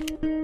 Thank you.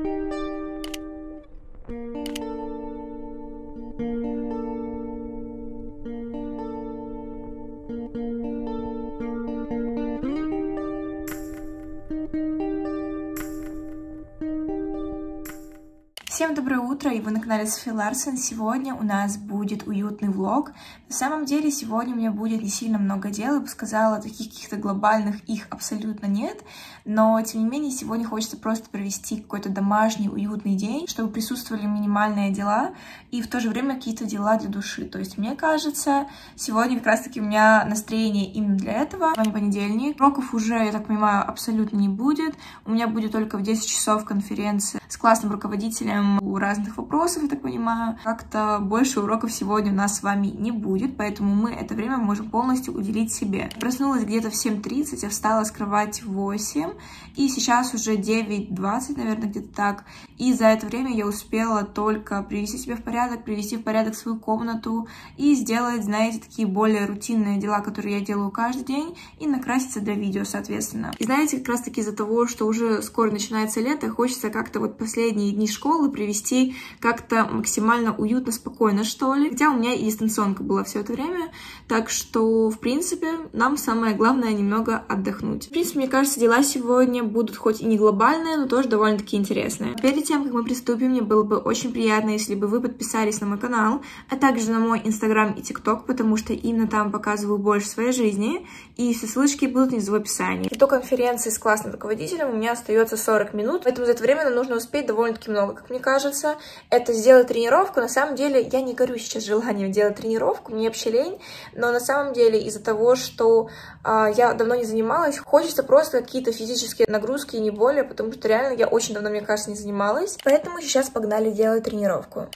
Всем доброе утро, и вы на канале Софи Ларсен. Сегодня у нас будет уютный влог. На самом деле, сегодня у меня будет не сильно много дел, я бы сказала, таких каких-то глобальных их абсолютно нет, но, тем не менее, сегодня хочется просто провести какой-то домашний уютный день, чтобы присутствовали минимальные дела и в то же время какие-то дела для души. То есть, мне кажется, сегодня как раз-таки у меня настроение именно для этого. Сегодня понедельник, уроков уже, я так понимаю, абсолютно не будет. У меня будет только в 10 часов конференция с классным руководителем у разных вопросов, я так понимаю. Как-то больше уроков сегодня у нас с вами не будет, поэтому мы это время можем полностью уделить себе. Проснулась где-то в 7.30, я встала с кровати в 8, и сейчас уже 9.20, наверное, где-то так. И за это время я успела только привести себя в порядок, привести в порядок свою комнату и сделать, знаете, такие более рутинные дела, которые я делаю каждый день, и накраситься для видео, соответственно. И знаете, как раз таки из-за того, что уже скоро начинается лето, хочется как-то вот последние дни школы привести как-то максимально уютно, спокойно, что ли. Хотя у меня и дистанционка была все это время, так что, в принципе, нам самое главное немного отдохнуть. В принципе, мне кажется, дела сегодня будут хоть и не глобальные, но тоже довольно-таки интересные. Перед тем, как мы приступим, мне было бы очень приятно, если бы вы подписались на мой канал, а также на мой инстаграм и тикток, потому что именно там показываю больше своей жизни, и все ссылочки будут внизу в описании. До конференции с классным руководителем у меня остается 40 минут, поэтому за это время нам нужно успеть довольно-таки много, как мне кажется. Это сделать тренировку. На самом деле, я не горю сейчас желанием делать тренировку, мне вообще лень, но на самом деле из-за того, что а, я давно не занималась, хочется просто какие-то физические нагрузки и не более, потому что реально я очень давно, мне кажется, не занималась. Поэтому сейчас погнали делать тренировку.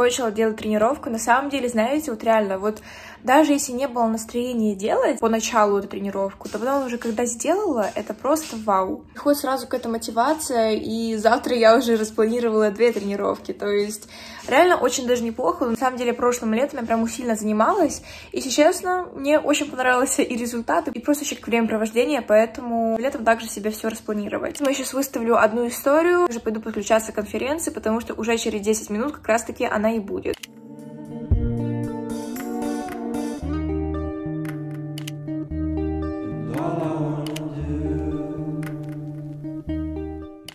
Закончила делать тренировку. На самом деле, знаете, вот реально, вот даже если не было настроения делать поначалу эту тренировку, то потом уже когда сделала, это просто вау. Приходит сразу какая-то мотивация, и завтра я уже распланировала две тренировки. То есть реально очень даже неплохо. На самом деле, прошлым летом я прям сильно занималась, и, если честно, мне очень понравился и результаты, и просто еще времяпровождение, поэтому летом также себе все распланировать. Я сейчас выставлю одну историю, уже пойду подключаться к конференции, потому что уже через 10 минут как раз-таки она и будет.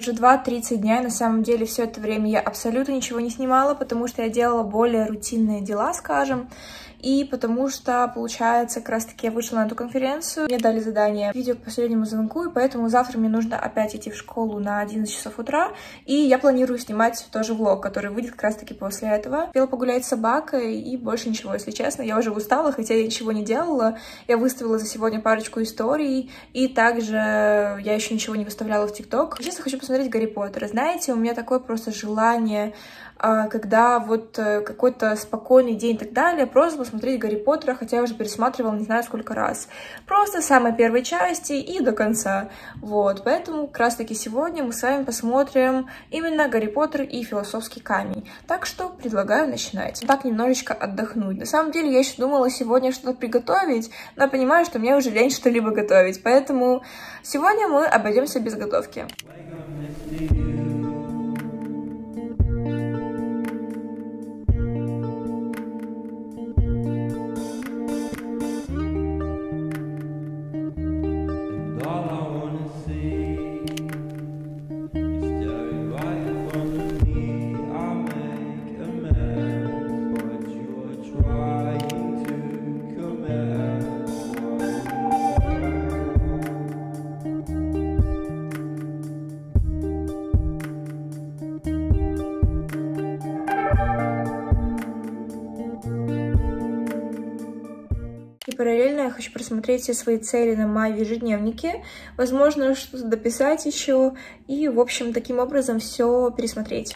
Уже 2-30 дня, на самом деле все это время я абсолютно ничего не снимала, потому что я делала более рутинные дела, скажем, и потому что, получается, как раз-таки я вышла на эту конференцию, мне дали задание видео к последнему звонку, и поэтому завтра мне нужно опять идти в школу на 11 часов утра, и я планирую снимать тоже влог, который выйдет как раз-таки после этого. Пела погулять с собакой, и больше ничего, если честно. Я уже устала, хотя я ничего не делала. Я выставила за сегодня парочку историй, и также я еще ничего не выставляла в ТикТок. Честно, хочу посмотреть Гарри Поттера. Знаете, у меня такое просто желание а, когда вот э, какой-то спокойный день и так далее, просто посмотреть Гарри Поттера, хотя я уже пересматривала не знаю сколько раз. Просто с самой первой части и до конца. Вот, поэтому как раз таки сегодня мы с вами посмотрим именно Гарри Поттер и Философский камень. Так что предлагаю начинать. Так немножечко отдохнуть. На самом деле я еще думала сегодня что-то приготовить, но понимаю, что мне уже лень что-либо готовить, поэтому сегодня мы обойдемся без готовки. Параллельно я хочу просмотреть все свои цели на май в ежедневнике, возможно, что-то дописать еще, и, в общем, таким образом все пересмотреть.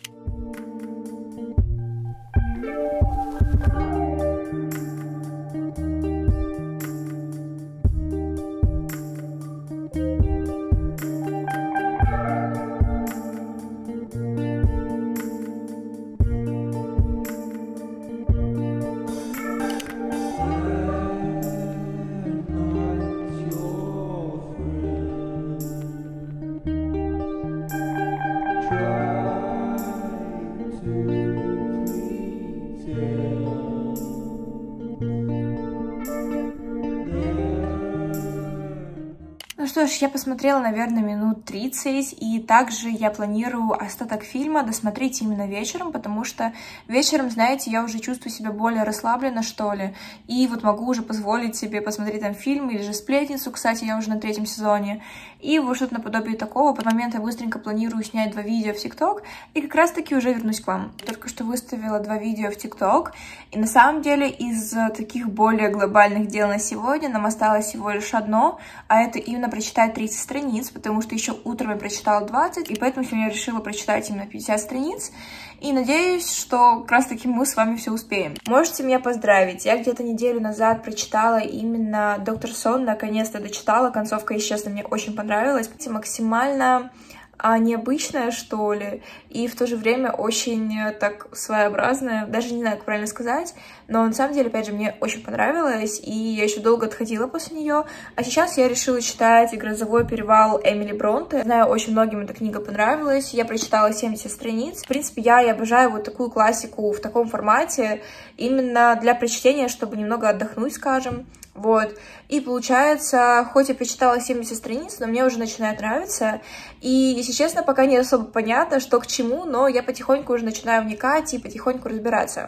Что ж, я посмотрела, наверное, минут 30, и также я планирую остаток фильма досмотреть именно вечером, потому что вечером, знаете, я уже чувствую себя более расслабленно, что ли, и вот могу уже позволить себе посмотреть там фильм или же сплетницу, кстати, я уже на третьем сезоне, и вот что-то наподобие такого. По моменту я быстренько планирую снять два видео в ТикТок, и как раз-таки уже вернусь к вам. Только что выставила два видео в ТикТок, и на самом деле из таких более глобальных дел на сегодня нам осталось всего лишь одно, а это именно прочитать 30 страниц, потому что еще утром я прочитала 20, и поэтому сегодня я решила прочитать именно 50 страниц. И надеюсь, что как раз таки мы с вами все успеем. Можете меня поздравить. Я где-то неделю назад прочитала именно «Доктор Сон», наконец-то дочитала. Концовка, если честно, мне очень понравилась. Максимально а необычная, что ли, и в то же время очень э, так своеобразная, даже не знаю, как правильно сказать, но на самом деле, опять же, мне очень понравилось, и я еще долго отходила после нее, а сейчас я решила читать «Грозовой перевал» Эмили Бронте. Знаю, очень многим эта книга понравилась, я прочитала 70 страниц. В принципе, я и обожаю вот такую классику в таком формате, именно для прочтения, чтобы немного отдохнуть, скажем, вот. И получается, хоть я прочитала 70 страниц, но мне уже начинает нравиться. И, если честно, пока не особо понятно, что к чему, но я потихоньку уже начинаю вникать и потихоньку разбираться.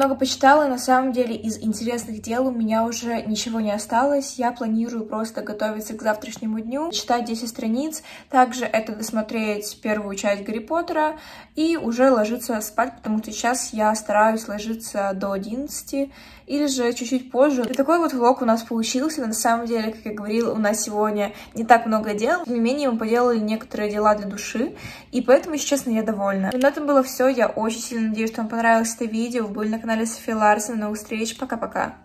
Много почитала, на самом деле из интересных дел у меня уже ничего не осталось. Я планирую просто готовиться к завтрашнему дню, читать 10 страниц, также это досмотреть первую часть Гарри Поттера и уже ложиться спать, потому что сейчас я стараюсь ложиться до 11 или же чуть-чуть позже. И такой вот влог у нас получился. На самом деле, как я говорила, у нас сегодня не так много дел. Тем не менее, мы поделали некоторые дела для души, и поэтому, если честно, я довольна. на этом было все. Я очень сильно надеюсь, что вам понравилось это видео. Вы были на канале Софи Ларсен. Новых встреч. Пока-пока.